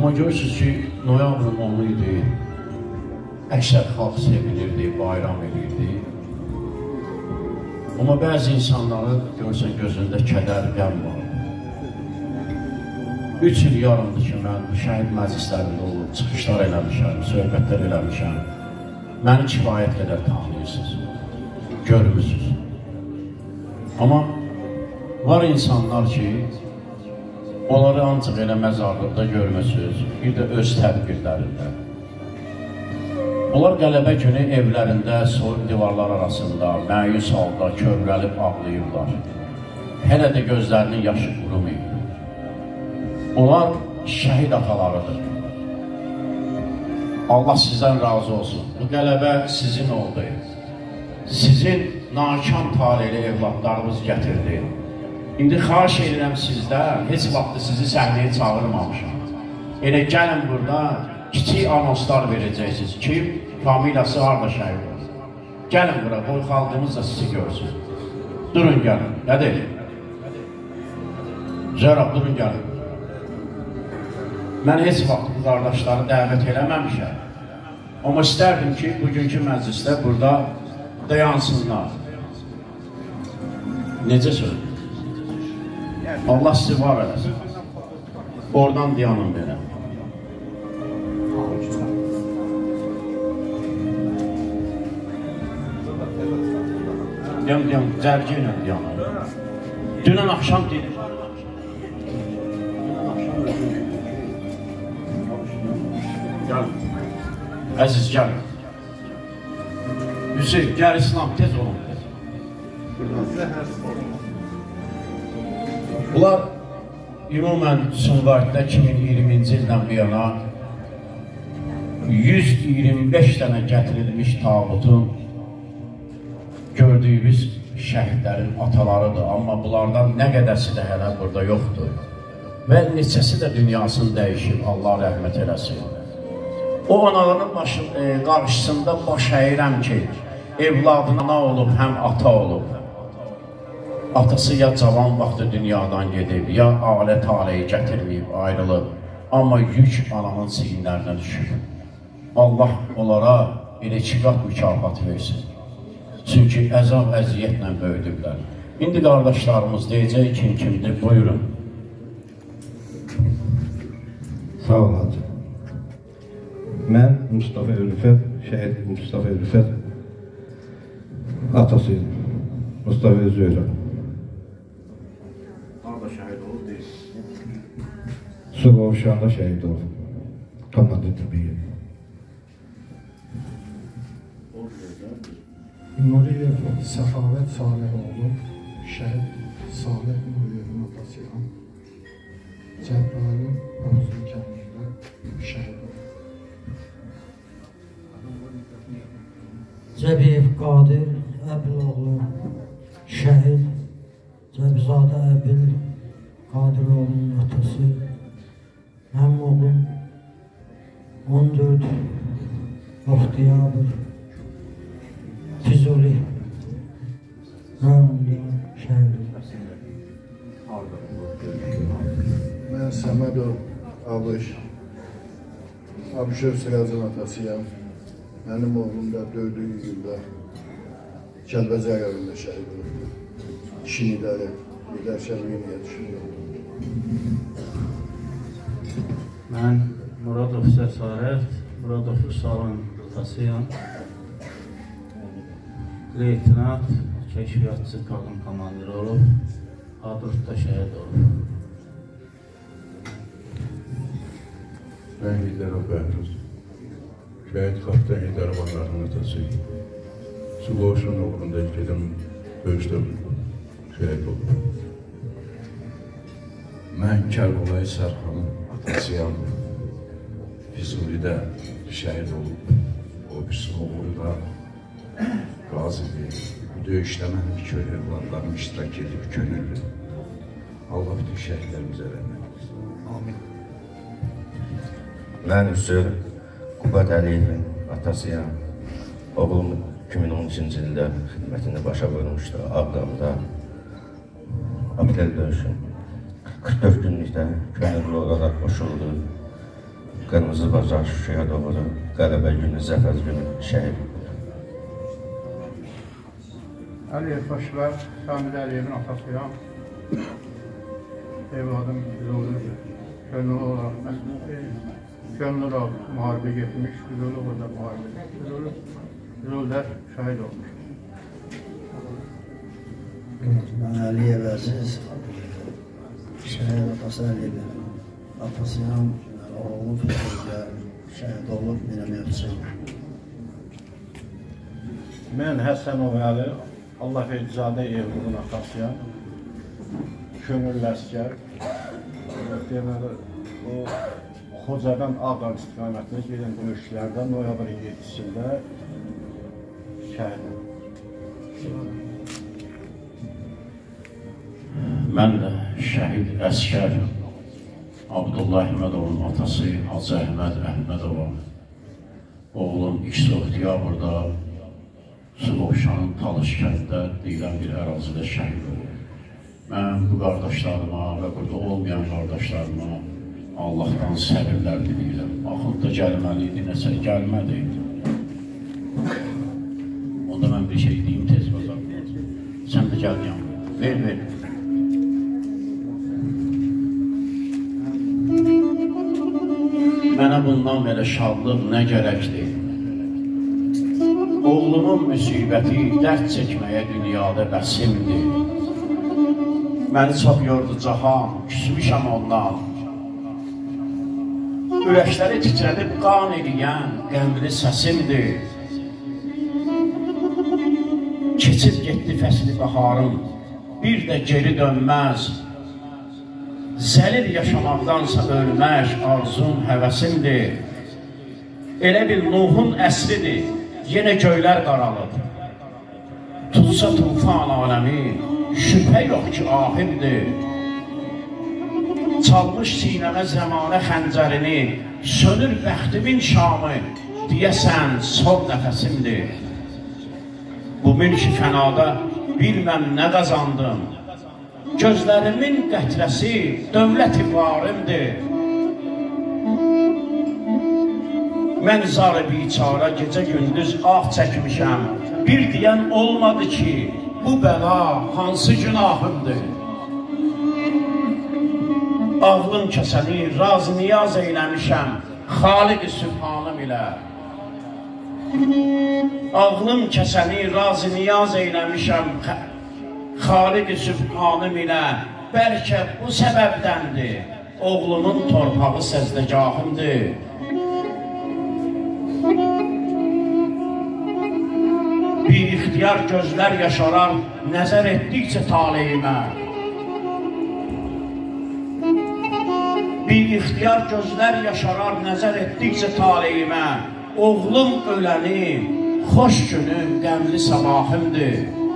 Amma görürsünüz ki, noyabrın 10-u idi. Əksər xalq sevinirdi, bayram edirdi. Amma bəzi insanların görürsən gözündə kədər, qəm var. Üç il yarımdır ki, mən şəhid məclislərində olub, çıxışlar eləmişəm, söhbətlər eləmişəm. Məni kifayət qədər tanıyırsınız, görmürsünüz. Amma var insanlar ki, onları ancaq elə məzarlıqda görmürsünüz, bir də öz tədbirlərində. Onlar qələbə günü evlərində, soyuq divarlar arasında, məyus halda, kövrəlib ağlayırlar. Hələ də gözlərinin yaşı qurumayıb. Onlar şəhid atalarıdır. Allah sizdən razı olsun. Bu qələbə sizin oldu. Sizin nakam talihli evladlarımız gətirdi. İndi xahiş edirəm sizdən, heç vaxt sizi səhnəyə çağırmamışam. Elə gəlin burada kiçik anonslar verəcəksiniz. Kim? Familiyası harada şəhid olur. Gəlin bura, qoy xalqımız da sizi görsün. Durun gəlin, nə deyil? Zərab, durun gəlin. Mən heç vaxt bu qardaşları dəvət eləməmişəm. Amma istərdim ki, bugünkü məclisdə burada dayansınlar. Necə söyləyim? Allah sizi var eləsin. Oradan dayanın belə. Yan, yan, cərgi ilə dayanın. Dünən axşam dedim. Gəl. Əziz, gəl. Hüseyin, gəl İslam, tez olun. Bunlar ümumən Sumqayıtda 2020-ci ildən bu yana 125 dənə gətirilmiş tabutun gördüyümüz şəhidlərin atalarıdır. Amma bunlardan nə qədərsi də hələ burada yoxdur. Və neçəsi də dünyasını dəyişib, Allah rəhmət eləsin. O ananın başı, e, qarşısında baş əyirəm ki, evladına olub, həm ata olub. Atası ya cavan vaxtı dünyadan gedib, ya alə taleyi gətirməyib, ayrılıb. Amma yük ananın çiyinlərinə düşür. Allah onlara elə iki qat mükafat versin. Çünki əzab əziyyətlə böyüdüblər. İndi qardaşlarımız deyəcək kim kimdir, buyurun. Sağ ol hacı. Mən Mustafa Ülfət, şəhid Mustafa Ülfət atasıyım. Mustafa Zöyrə. Su qovuşanda şəhid oldu. Komanda təbii. Nuriyev Səxavət Salihoğlu, şəhid Salih Nuriyevin atasıyam. Cəbrayıl Oğuzun kəndində şəhid oldu. Cəbiyev Qadir Əbiloğlu şəhid Cəbzadə Əbil Qadiroğlunun atası Oxtiyabır Füzuli rayonunda şəhid Mən Səmədov Abış, Abışov Siracın atasıyam. Mənim oğlum da dördüncü ildə Kəlbəzər evində şəhid oldu. İşini idarə edər şəhidliyə düşürdü. Mən Muradov Səsarət, Muradov Vüsalın atasıyam. Leytinat, kəşfiyyatçı qadın komandiri olub, Hadrutda şəhid olub. Ben Hilal Bəhruz. Şəhid Kaptan Hilal Vanların atasıyım. Su qoşun uğrunda ilk edim döyüşdə şəhid oldu. Mən Kərbalay Sərxanın atasıyam. Füzulidə şəhid olub. O birisi uğrunda qazidir. Bu döyüşdə mənim kör evladlarım iştirak edib könüllü. Allah bütün şəhidlərimizə rəhmət etsin. Amin. Mən Hüseyin Qubad Əliyevin atasıyam. Oğlum 2013-cü ildə xidmətini başa vurmuşdu Ağdamda. Aprel döyüşü. 44 günlükdə könüllü olaraq qoşuldu. Qırmızı Bazar Şuşaya doğru qələbə günü, zəfər günü şəhid Əliyev Başlar, Samir Əliyevin atasıyam. Evladım Güzolur, Gönül olaraq mən Gönül olaraq müharibə getmiş, Güzolur orada müharibə Güzolur, Güzollar şəhid olmuş. Mən Əliyev Əziz, şəhid atası Əliyevin atasıyam, oğlum Fəxriyyə şəhid olub, minə mövcud. Mən Həsənov Əli, Allah Feycizadə Evlinin atasıyam. Könüllü əskər. Deməli, o Xocadan Ağdam istiqamətinə gedən döyüşlərdə noyabrın 7-sində şəhid oldu. Mən də şəhid əskər Abdullah Əhmədovun atası Hacı Əhməd Əhmədova oğlum X oktyabrda Suqovşanın Talış kənddə deyilən bir ərazidə şəhid olub. Mən bu qardaşlarıma və burada olmayan qardaşlarıma Allahdan səbirlər diləyirəm. Axund da gəlməli idi, nəsə gəlmədi. Onda mən bir şey deyim tez bazar. Sən də gəl yanıma. Ver, ver. Mənə bundan belə şadlıq nə gərəkdir? Oğlumun müsibəti dərd çəkməyə dünyada bəsimdir. Məni çox yordu cahan, küsmüşəm ondan. Ürəkləri titrədib qan eləyən qəmli səsimdir. Keçib getdi fəsli baharım, bir də geri dönməz. Zəlil yaşamaqdansa ölmək arzum, həvəsimdir. Elə bil Nuhun əsridir, yenə göylər qaralıb. Tutsa tufan aləmi, şübhə yox ki, ahimdir. Çalmış sinəmə zəmanə xəncərini, sönür bəxtimin şamı, deyəsən son nəfəsimdir. Bu mülki fənada bilməm nə qazandım, Gözlərimin qətrəsi dövlət-i varimdir. Mən zarı biçara gecə gündüz ah çəkmişəm. Bir deyən olmadı ki, bu bəla hansı günahımdır? Ağlım kəsəni raz niyaz eyləmişəm, Xaliq-i Sübhanım ilə. Ağlım kəsəni raz niyaz eyləmişəm, Xaliq-i Sübhanım ilə bəlkə bu səbəbdəndir. Oğlumun torpağı səzdəgahımdır. Bir ixtiyar gözlər yaşarar, nəzər etdikcə taleyimə. Bir ixtiyar gözlər yaşarar, nəzər etdikcə taleyimə. Oğlum öləni, xoş günüm, qəmli sabahımdır.